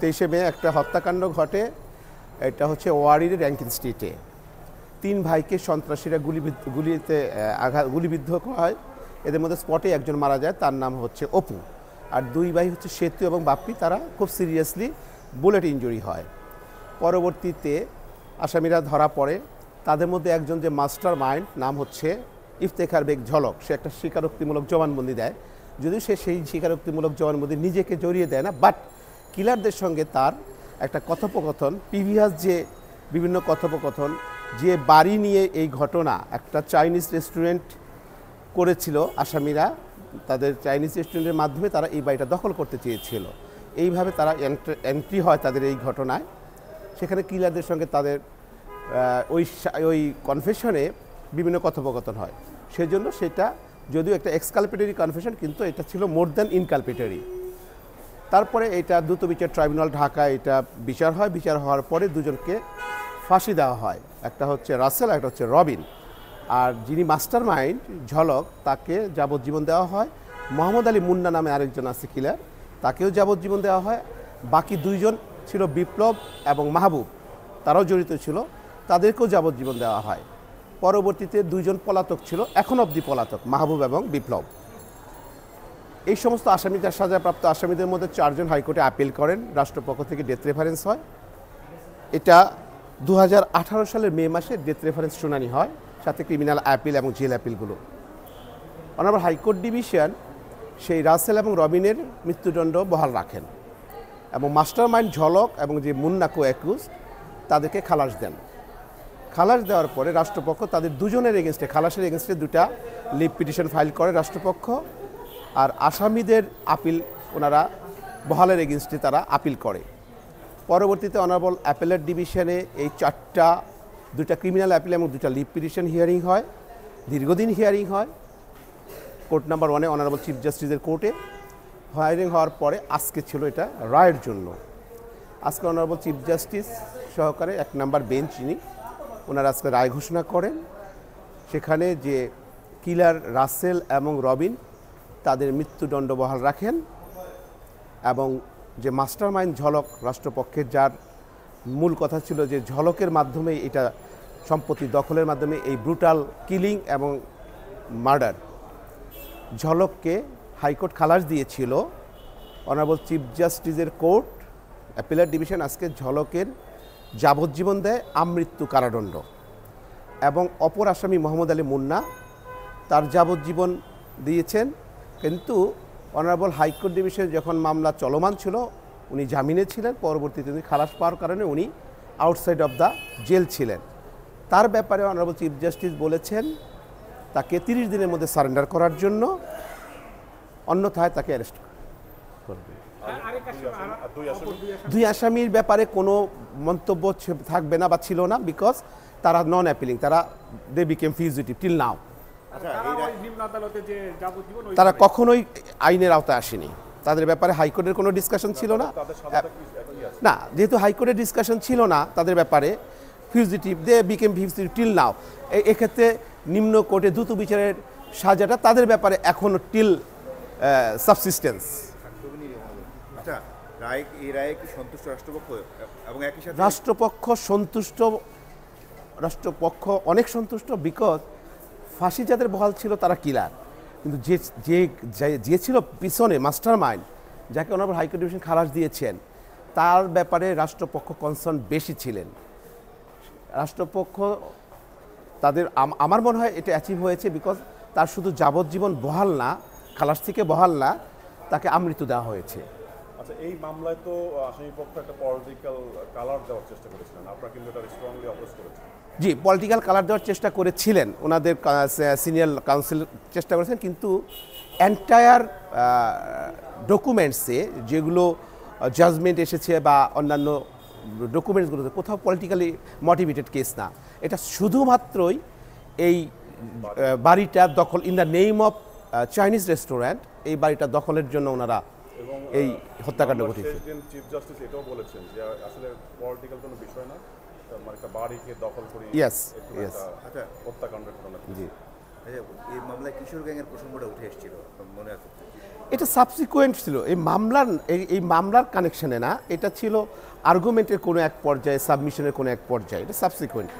তেইশে মে একটা হত্যাকাণ্ড ঘটে। এটা হচ্ছে ওয়ারির র্যাঙ্কিন স্ট্রিটে। তিন ভাইকে সন্ত্রাসীরা গুলিবিদ্ধ গুলিতে আঘাত, গুলিবিদ্ধ হয়। এদের মধ্যে স্পটে একজন মারা যায়, তার নাম হচ্ছে অপু। আর দুই ভাই হচ্ছে সেতু এবং বাপ্পি, তারা খুব সিরিয়াসলি বুলেট ইঞ্জুরি হয়। পরবর্তীতে আসামিরা ধরা পড়ে। তাদের মধ্যে একজন যে মাস্টার মাইন্ড, নাম হচ্ছে ইফতেখার বেগ ঝলক। সে একটা স্বীকারোক্তিমূলক জবানবন্দি দেয়। যদিও সে সেই স্বীকারোক্তিমূলক জবানবন্দি নিজেকে জড়িয়ে দেয় না, বাট কিলারদের সঙ্গে তার একটা কথোপকথন প্রিভিয়াস যে বিভিন্ন কথোপকথন, যে বাড়ি নিয়ে এই ঘটনা একটা চাইনিজ রেস্টুরেন্ট করেছিল আসামিরা, তাদের চাইনিজ রেস্টুরেন্টের মাধ্যমে তারা এই বাড়িটা দখল করতে চেয়েছিল। এইভাবে তারা এন্ট্রি হয় তাদের এই ঘটনায়। সেখানে কিলারদের সঙ্গে তাদের ওই ওই কনফেশনে বিভিন্ন কথোপকথন হয়। সেজন্য সেটা যদিও একটা এক্সকালপেটরি কনফেশন কিন্তু এটা ছিল মোর দ্যান ইনকালপেটরি তারপরে এটা দ্রুত বিচার ট্রাইব্যুনাল ঢাকা এটা বিচার হয়। বিচার হওয়ার পরে দুজনকে ফাঁসি দেওয়া হয়। একটা হচ্ছে রাসেল একটা হচ্ছে রবিন। আর যিনি মাস্টার মাইন্ড ঝলক, তাকে যাবজ্জীবন দেওয়া হয়। মোহাম্মদ আলী মুন্না নামে আরেকজন আছে কিলার, তাকেও যাবজ্জীবন দেওয়া হয়। বাকি দুইজন ছিল বিপ্লব এবং মাহবুব। তারাও জড়িত ছিল, তাদেরকেও যাবজ্জীবন দেওয়া হয়। পরবর্তীতে দুইজন পলাতক ছিল, এখন অবধি পলাতক, মাহবুব এবং বিপ্লব। এই সমস্ত আসামি আসামিদের, সাজাপ্রাপ্ত আসামিদের মধ্যে চারজন হাইকোর্টে আপিল করেন, রাষ্ট্রপক্ষ থেকে ডেথ রেফারেন্স হয়। এটা দু হাজার আঠারো সালের মে মাসে ডেথ রেফারেন্স শুনানি হয়, সাথে ক্রিমিনাল অ্যাপিল এবং জেল অ্যাপিলগুলো অনাবার হাইকোর্ট ডিভিশন সেই রাসেল এবং রবিনের মৃত্যুদণ্ড বহাল রাখেন এবং মাস্টার মাইন্ড ঝলক এবং যে মুন্নাকো একুশ তাদেরকে খালাস দেন। খালাস দেওয়ার পরে রাষ্ট্রপক্ষ তাদের দুজনের এগেনস্টে খালাসের এগেনস্টে দুটা লিভ পিটিশন ফাইল করে রাষ্ট্রপক্ষ। আর আসামিদের আপিল ওনারা বহালের এগেনস্টে তারা আপিল করে। পরবর্তীতে অনারেবল অ্যাপেলেট ডিভিশনে এই চারটা দুটা ক্রিমিনাল অ্যাপিল এবং দুটা লিভ পিটিশন হিয়ারিং হয়, দীর্ঘদিন হিয়ারিং হয়। কোর্ট নাম্বার ওয়ানে অনারেবল চিফ জাস্টিসের কোর্টে হিয়ারিং হওয়ার পরে আজকে ছিল এটা রায়ের জন্য। আজকে অনারেবল চিফ জাস্টিস সহকারে এক নাম্বার বেঞ্চ যিনি, ওনারা আজকে রায় ঘোষণা করেন। সেখানে যে কিলার রাসেল এবং রবিন তাদের মৃত্যুদণ্ড বহাল রাখেন এবং যে মাস্টার মাইন্ড ঝলক রাষ্ট্রপক্ষের, যার মূল কথা ছিল যে ঝলকের মাধ্যমে এটা সম্পত্তি দখলের মাধ্যমে এই ব্রুটাল কিলিং এবং মার্ডার ঝলককে হাইকোর্ট খালাস দিয়েছিল। অনারেবল চিফ জাস্টিসের কোর্ট, অ্যাপিলার ডিভিশন আজকে ঝলকের যাবজ্জীবন দেয় আমৃত্যু কারাদণ্ড এবং অপর আসামি মোহাম্মদ আলী মুন্না তার যাবজ্জীবন দিয়েছেন। কিন্তু অনারেবল হাইকোর্ট ডিভিশন যখন মামলা চলমান ছিল, উনি জামিনে ছিলেন, পরবর্তীতে উনি খালাস পাওয়ার কারণে উনি আউটসাইড অফ দ্য জেল ছিলেন। তার ব্যাপারে অনারেবল চিফ জাস্টিস বলেছেন, তাকে তিরিশ দিনের মধ্যে সারেন্ডার করার জন্য, অন্যথায় তাকে অ্যারেস্ট করবে দুই আসামির ব্যাপারে কোনো মন্তব্য থাকবে না বা ছিল না বিকজ তারা নন অ্যাপিলিং তারা they became fugitive till now তারা ওই নিম্ন আদালতে যে যাবজ্জীবন ওই তারা কখনোই আইনের আওতায় আসেনি। তাদের ব্যাপারে হাইকোর্টের কোনো ডিসকাশন ছিল না। না যেহেতু হাইকোর্টের ডিসকাশন ছিল না তাদের ব্যাপারে fugitive they became fugitive till now এক্ষেত্রে নিম্ন কোর্টে দ্রুত বিচারের সাজাটা তাদের ব্যাপারে এখনও টিল সাবসিস্টেন্স আচ্ছা রায় এই রায়ে কি সন্তুষ্ট রাষ্ট্রপক্ষ? এবং একই সাথে রাষ্ট্রপক্ষ সন্তুষ্ট রাষ্ট্রপক্ষ অনেক সন্তুষ্ট বিকজ ফাঁসি যাদের বহাল ছিল তারা কিলার। কিন্তু যে যে, যে- ছিল পিছনে মাস্টার মাইন্ড, যাকে অনার হাইকোর্ট ডিভিশন খালাস দিয়েছেন, তার ব্যাপারে রাষ্ট্রপক্ষ কনসার্ন বেশি ছিলেন। রাষ্ট্রপক্ষ তাদের আমার মনে হয় এটা অ্যাচিভ হয়েছে বিকজ তার শুধু যাবজ্জীবন বহাল না, খালাস থেকে বহাল না, তাকে আমৃত্যু দেওয়া হয়েছে। আচ্ছা এই মামলায় তো আসামি একটা পলিটিক্যাল কালার দেওয়ার চেষ্টা করেছিলেন। আপনারা কিন্তু এটা স্ট্রংলি অপোজ করেছেন। জি পলিটিক্যাল কালার দেওয়ার চেষ্টা করেছিলেন। ওনাদের সিনিয়র কাউন্সিল চেষ্টা করেছেন, কিন্তু এন্টায়ার ডকুমেন্টসে যেগুলো জাজমেন্ট এসেছে বা অন্যান্য ডকুমেন্টসগুলোতে কোথাও পলিটিক্যালি মোটিভেটেড কেস না। এটা শুধুমাত্রই এই বাড়িটা দখল in the name of Chinese restaurant এই বাড়িটা দখলের জন্য ওনারা এই হত্যাকাণ্ড আমরা ঘটিয়েছে। শেষ চিফ জাস্টিস এটাও বলেছেন যে আসলে পলিটিক্যাল কোনো বিষয় না। মানে একটা বাড়িকে দখল করে Yes, একটু yes. একটা হত্যাকাণ্ডের ঘটনা জি। এই মামলায় কিশোর গ্যাংয়ের প্রসঙ্গটা উঠে এসেছিল মনে আছে? এটা সাবসিকুয়েন্ট ছিল। এই মামলার এই এই মামলার কানেকশনে না এটা ছিল আর্গুমেন্টের কোনো এক পর্যায়ে সাবমিশনের কোনো এক পর্যায়ে। এটা সাবসিকুয়েন্ট